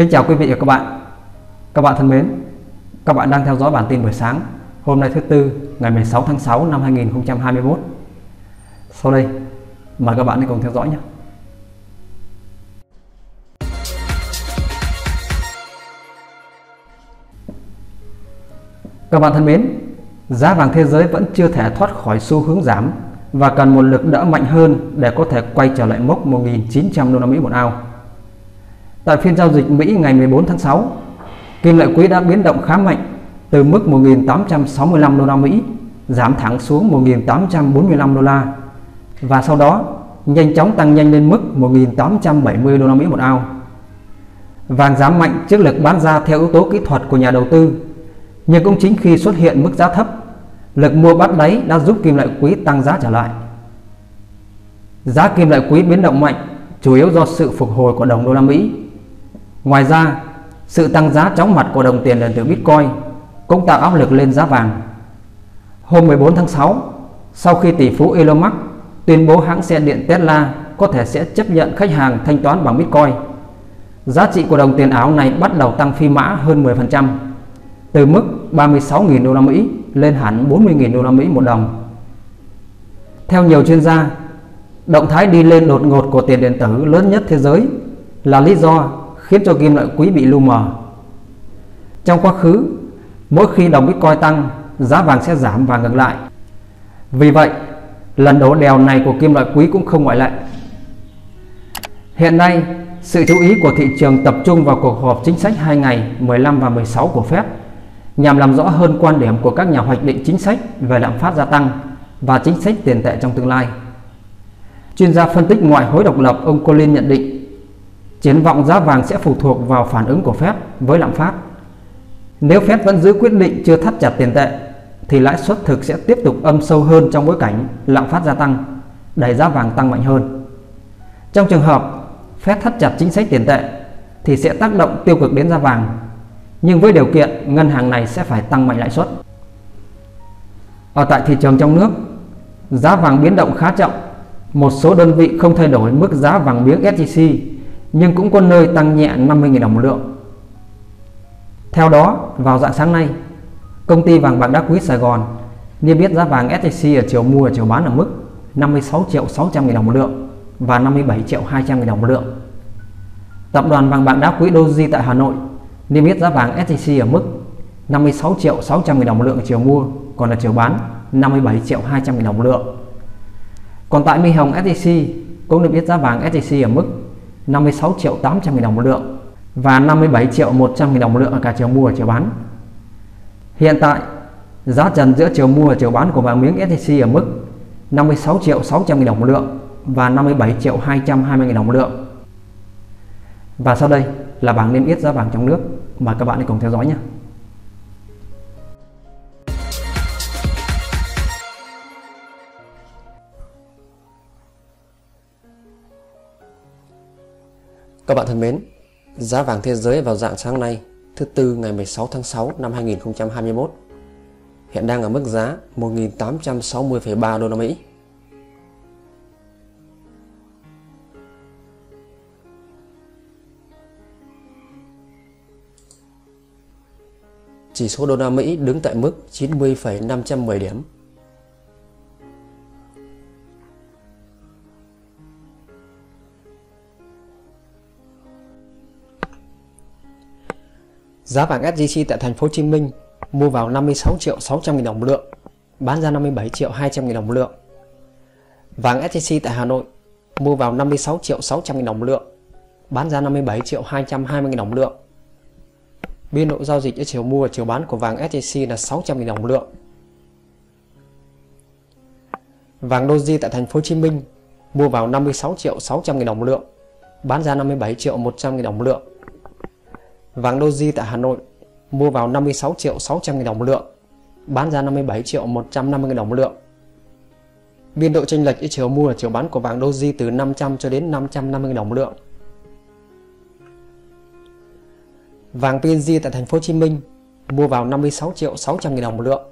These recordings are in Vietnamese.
Kính chào quý vị và các bạn. Các bạn thân mến, các bạn đang theo dõi bản tin buổi sáng hôm nay thứ tư ngày 16 tháng 6 năm 2021. Sau đây, mời các bạn đi cùng theo dõi nhé. Các bạn thân mến, giá vàng thế giới vẫn chưa thể thoát khỏi xu hướng giảm và cần một lực đỡ mạnh hơn để có thể quay trở lại mốc 1.900 đô la Mỹ một ao. Tại phiên giao dịch Mỹ ngày 14 tháng 6, kim loại quý đã biến động khá mạnh từ mức 1.865 đô la Mỹ giảm thẳng xuống 1.845 đô la và sau đó nhanh chóng tăng nhanh lên mức 1.870 đô la Mỹ một ao. Vàng giảm mạnh trước lực bán ra theo yếu tố kỹ thuật của nhà đầu tư, nhưng cũng chính khi xuất hiện mức giá thấp, lực mua bắt đáy đã giúp kim loại quý tăng giá trở lại. Giá kim loại quý biến động mạnh chủ yếu do sự phục hồi của đồng đô la Mỹ. Ngoài ra, sự tăng giá chóng mặt của đồng tiền điện tử Bitcoin cũng tạo áp lực lên giá vàng. Hôm 14 tháng 6, sau khi tỷ phú Elon Musk tuyên bố hãng xe điện Tesla có thể sẽ chấp nhận khách hàng thanh toán bằng Bitcoin, giá trị của đồng tiền ảo này bắt đầu tăng phi mã hơn 10%, từ mức 36.000 đô la Mỹ lên hẳn 40.000 đô la Mỹ một đồng. Theo nhiều chuyên gia, động thái đi lên đột ngột của tiền điện tử lớn nhất thế giới là lý do khiến cho kim loại quý bị lu mờ. Trong quá khứ, mỗi khi đồng Bitcoin tăng, giá vàng sẽ giảm và ngược lại. Vì vậy, lần đổ đèo này của kim loại quý cũng không ngoại lệ. Hiện nay, sự chú ý của thị trường tập trung vào cuộc họp chính sách 2 ngày 15 và 16 của Fed nhằm làm rõ hơn quan điểm của các nhà hoạch định chính sách về lạm phát gia tăng và chính sách tiền tệ trong tương lai. Chuyên gia phân tích ngoại hối độc lập ông Colin nhận định triển vọng giá vàng sẽ phụ thuộc vào phản ứng của Fed với lạm phát. Nếu Fed vẫn giữ quyết định chưa thắt chặt tiền tệ thì lãi suất thực sẽ tiếp tục âm sâu hơn trong bối cảnh lạm phát gia tăng, đẩy giá vàng tăng mạnh hơn. Trong trường hợp Fed thắt chặt chính sách tiền tệ thì sẽ tác động tiêu cực đến giá vàng. Nhưng với điều kiện ngân hàng này sẽ phải tăng mạnh lãi suất. Ở tại thị trường trong nước, giá vàng biến động khá chậm. Một số đơn vị không thay đổi mức giá vàng miếng SJC nhưng cũng có nơi tăng nhẹ 50.000 đồng một lượng. Theo đó, vào dạng sáng nay, công ty vàng bạc đá quý Sài Gòn niêm yết giá vàng SJC ở chiều mua và chiều bán ở mức 56 triệu 600 000 đồng một lượng và 57 triệu 200 000 đồng một lượng. Tập đoàn vàng bạc đá quý Doji tại Hà Nội niêm yết giá vàng SJC ở mức 56 triệu 600 000 đồng một lượng ở chiều mua, còn là chiều bán 57 triệu 200 000 đồng một lượng. Còn tại Minh Hồng SJC cũng niêm yết giá vàng SJC ở mức 56 triệu 800 000 đồng một lượng và 57 triệu 100 000 đồng một lượng ở cả chiều mua và chiều bán. Hiện tại, giá trần giữa chiều mua và chiều bán của vàng miếng SJC ở mức 56 triệu 600 000 đồng một lượng và 57 triệu 220 000 đồng một lượng. Và sau đây là bảng niêm yết giá vàng trong nước. Mời các bạn hãy cùng theo dõi nhé. Các bạn thân mến, giá vàng thế giới vào dạng sáng nay, thứ tư ngày 16 tháng 6 năm 2021, hiện đang ở mức giá 1.860,3 đô la Mỹ. Chỉ số đô la Mỹ đứng tại mức 90,510 điểm. Giá vàng SJC tại thành phố Hồ Chí Minh mua vào 56 triệu 600 000 đồng một lượng, bán ra 57 triệu 200 000 đồng một lượng. Vàng SJC tại Hà Nội mua vào 56 triệu 600 000 đồng một lượng, bán ra 57 triệu 220 000 đồng một lượng. Biên độ giao dịch ở chiều mua và chiều bán của vàng SJC là 600 000 đồng một lượng. Vàng Doji tại thành phố Hồ Chí Minh mua vào 56 triệu 600 000 đồng một lượng, bán ra 57 triệu 100 000 đồng một lượng. Vàng Doji tại Hà Nội mua vào 56 triệu 600 000 đồng một lượng, bán ra 57 triệu 150 000 đồng một lượng. Biên độ chênh lệch giữa chiều mua và chiều bán của vàng Doji từ 500 cho đến 550 000 đồng một lượng. Vàng PNG tại thành phố Hồ Chí Minh mua vào 56 triệu 600 000 đồng một lượng,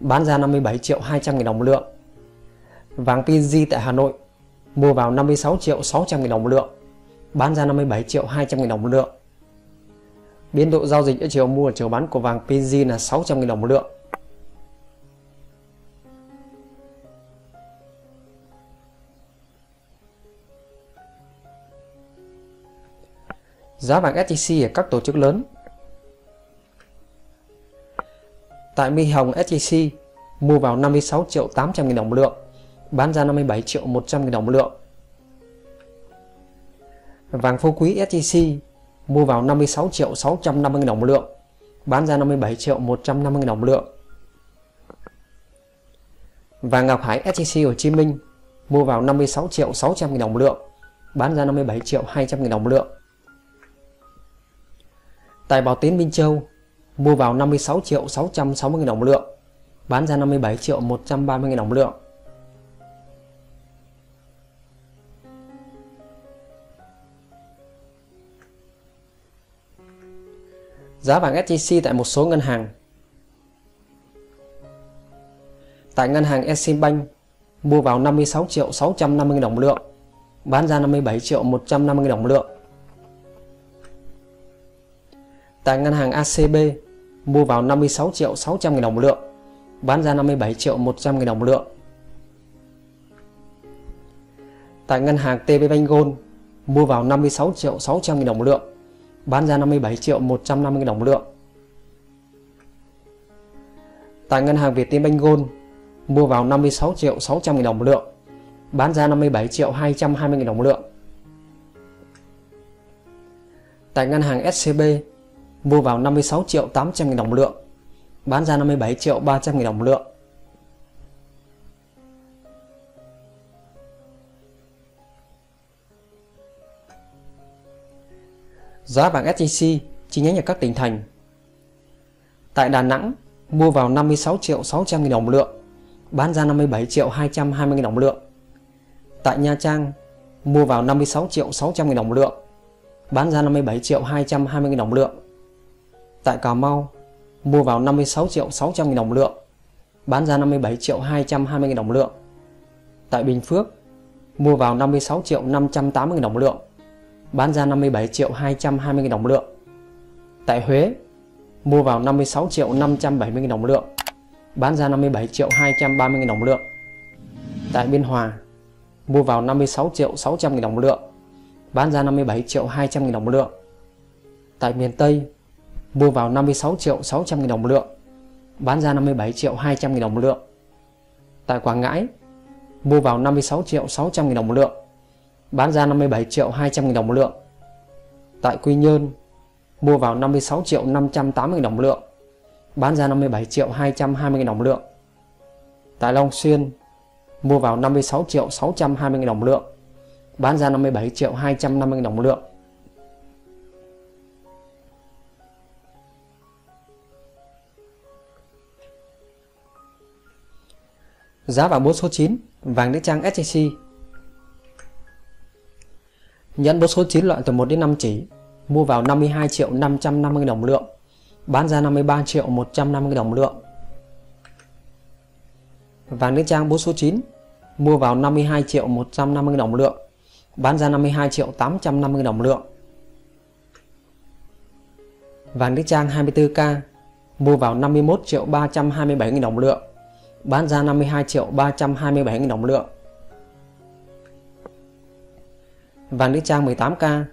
bán ra 57 triệu 200 000 đồng một lượng. Vàng PNG tại Hà Nội mua vào 56 triệu 600 000 đồng một lượng, bán ra 57 triệu 200 000 đồng một lượng. Biên độ giao dịch ở chiều mua và chiều bán của vàng PG là 600.000 đồng một lượng. Giá vàng SJC ở các tổ chức lớn Tại Mi Hồng SJC mua vào 56 triệu 800 nghìn đồng một lượng, bán ra 57 triệu 100 nghìn đồng một lượng. Vàng phú quý SJC mua vào 56 triệu 650 nghìn đồng một lượng, bán ra 57 triệu 150 nghìn đồng một lượng. Vàng Ngọc Hải SJC Hồ Chí Minh mua vào 56 triệu 600 nghìn đồng một lượng, bán ra 57 triệu 200 nghìn đồng một lượng. Tại Bảo Tín Minh Châu mua vào 56 triệu 660 nghìn đồng một lượng, bán ra 57 triệu 130 nghìn đồng một lượng. Giá vàng SJC tại một số ngân hàng Tại ngân hàng Eximbank mua vào 56 triệu 650 đồng một lượng, bán ra 57 triệu 150 đồng một lượng. Tại ngân hàng ACB mua vào 56 triệu 600 000 đồng một lượng, bán ra 57 triệu 100 000 đồng một lượng. Tại ngân hàng TB Bank Gold mua vào 56 triệu 600 000 đồng một lượng, bán ra 57 triệu 150 đồng một lượng. Tại ngân hàng Vietinbank Gold mua vào 56 triệu 600 000 đồng một lượng, bán ra 57 triệu 220 000 đồng một lượng. Tại ngân hàng SCB mua vào 56 triệu 800 000 đồng một lượng, bán ra 57 triệu 300 000 đồng một lượng. Giá vàng SJC chi nhánh ở các tỉnh thành. Tại Đà Nẵng, mua vào 56 triệu 600 nghìn đồng/lượng bán ra 57 triệu 220 nghìn đồng/lượng Tại Nha Trang, mua vào 56 triệu 600 nghìn đồng/lượng bán ra 57 triệu 220 nghìn đồng/lượng Tại Cà Mau, mua vào 56 triệu 600 nghìn đồng/lượng bán ra 57 triệu 220 nghìn đồng/lượng Tại Bình Phước, mua vào 56 triệu 580 nghìn đồng/lượng bán ra 57 triệu 220 000 đồng lượng. Tại Huế mua vào 56 triệu 570 000 đồng lượng, bán ra 57 triệu 230 000 đồng lượng. Tại Biên Hòa mua vào 56 triệu 600 000 đồng lượng, bán ra 57 triệu 200 000 đồng lượng. Tại miền Tây mua vào 56 triệu 600 000 đồng lượng, bán ra 57 triệu 200 000 đồng lượng. Tại Quảng Ngãi, mua vào 56 triệu 600 000 đồng lượng, bán ra 57 triệu 200 nghìn đồng một lượng. Tại Quy Nhơn, mua vào 56 triệu 580 nghìn đồng một lượng, bán ra 57 triệu 220 nghìn đồng một lượng. Tại Long Xuyên, mua vào 56 triệu 620 nghìn đồng một lượng, bán ra 57 triệu 250 nghìn đồng một lượng. Giá vàng bốn số 9, vàng nữ trang SJC. Nhẫn đốt số 9 loại từ 1 đến 5 chỉ, mua vào 52 triệu 550 đồng lượng, bán ra 53 triệu 150 đồng lượng. Vàng nữ trang 4 số 9, mua vào 52 triệu 150 đồng lượng, bán ra 52 triệu 850 đồng lượng. Vàng nữ trang 24K, mua vào 51 triệu 327 đồng lượng, bán ra 52 triệu 327 nghìn đồng lượng. Vàng nữ trang 18K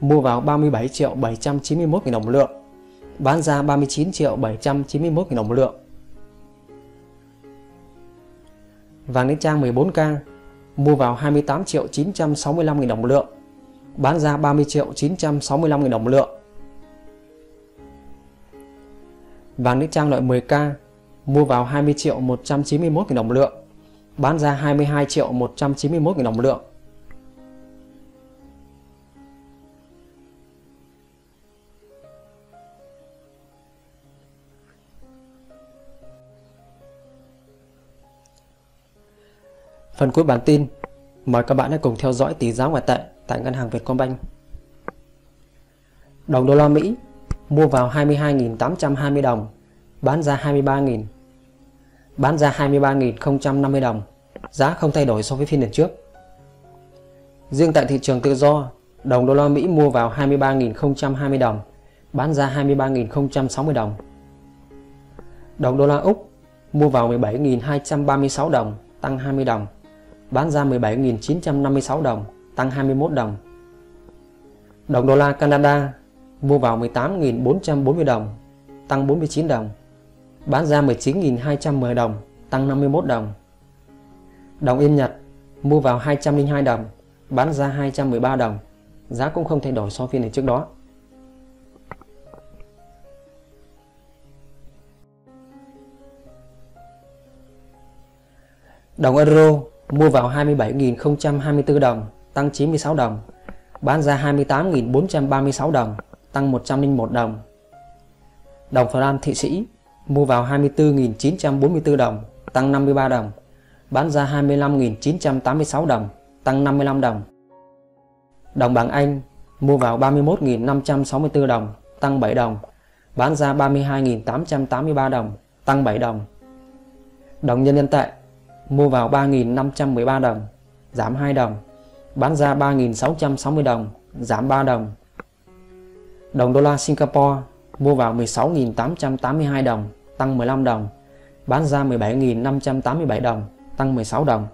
mua vào 37 triệu 791 000 đồng một lượng, bán ra 39 triệu 791 000 đồng một lượng. Vàng nữ trang 14K mua vào 28 triệu 965 000 đồng một lượng, bán ra 30 triệu 965 000 đồng một lượng. Vàng nữ trang loại 10K mua vào 20 triệu 191 000 đồng một lượng, bán ra 22 triệu 191 000 đồng một lượng. Phần cuối bản tin, mời các bạn hãy cùng theo dõi tỷ giá ngoại tệ tại ngân hàng Vietcombank. Đồng đô la Mỹ mua vào 22.820 đồng bán ra 23.000 bán ra 23.050 đồng giá không thay đổi so với phiên liền trước riêng tại thị trường tự do đồng đô la Mỹ mua vào 23.020 đồng bán ra 23.060 đồng. Đồng đô la Úc mua vào 17.236 đồng, tăng 20 đồng, bán ra 17.956 đồng, tăng 21 đồng. Đồng đô la Canada mua vào 18.440 đồng, tăng 49 đồng, bán ra 19.210 đồng, tăng 51 đồng. Đồng Yên Nhật mua vào 202 đồng, bán ra 213 đồng, giá cũng không thay đổi so phiên trước đó. Đồng euro mua vào 27.024 đồng, tăng 96 đồng, bán ra 28.436 đồng, tăng 101 đồng. Đồng franc thị Sĩ mua vào 24.944 đồng, tăng 53 đồng, bán ra 25.986 đồng, tăng 55 đồng. Đồng bảng Anh mua vào 31.564 đồng, tăng 7 đồng, bán ra 32.883 đồng, tăng 7 đồng. Đồng nhân dân tệ mua vào 3.513 đồng, giảm 2 đồng, bán ra 3.660 đồng, giảm 3 đồng. Đồng đô la Singapore mua vào 16.882 đồng, tăng 15 đồng, bán ra 17.587 đồng, tăng 16 đồng.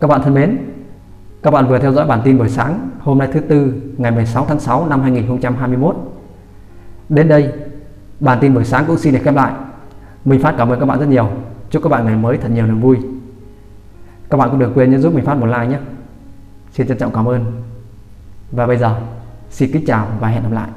Các bạn thân mến, các bạn vừa theo dõi bản tin buổi sáng hôm nay thứ Tư ngày 16 tháng 6 năm 2021. Đến đây, bản tin buổi sáng cũng xin được khép lại. Mình Phát cảm ơn các bạn rất nhiều. Chúc các bạn ngày mới thật nhiều niềm vui. Các bạn cũng đừng quên nhấn giúp mình Phát một like nhé. Xin trân trọng cảm ơn. Và bây giờ, xin kính chào và hẹn gặp lại.